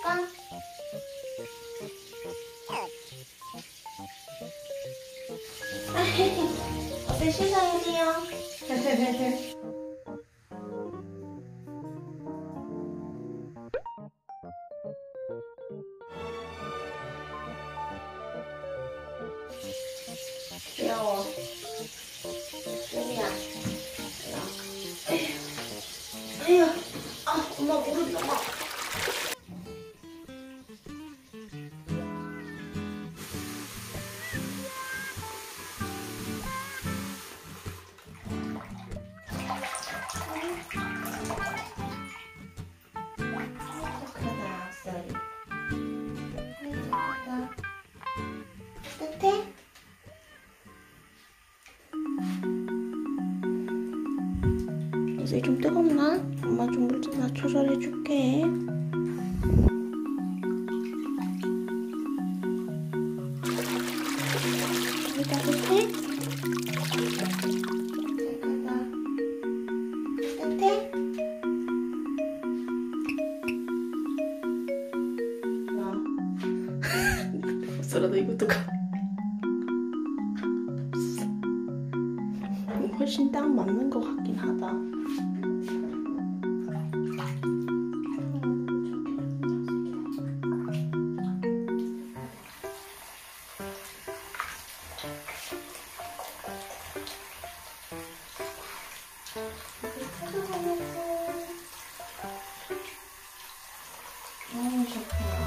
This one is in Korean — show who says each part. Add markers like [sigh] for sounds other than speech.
Speaker 1: 테니까. [laughs] 어때 씻어야지요. [laughs] 귀여워. 여기야. 에휴, 아, 엄마 무릎 너무 요새 좀 뜨겁나? 엄마 좀 물좀 조절해줄게. 쓰라도 이것도 가. 훨씬 딱 맞는 것 같긴 하다. 너무 좋다.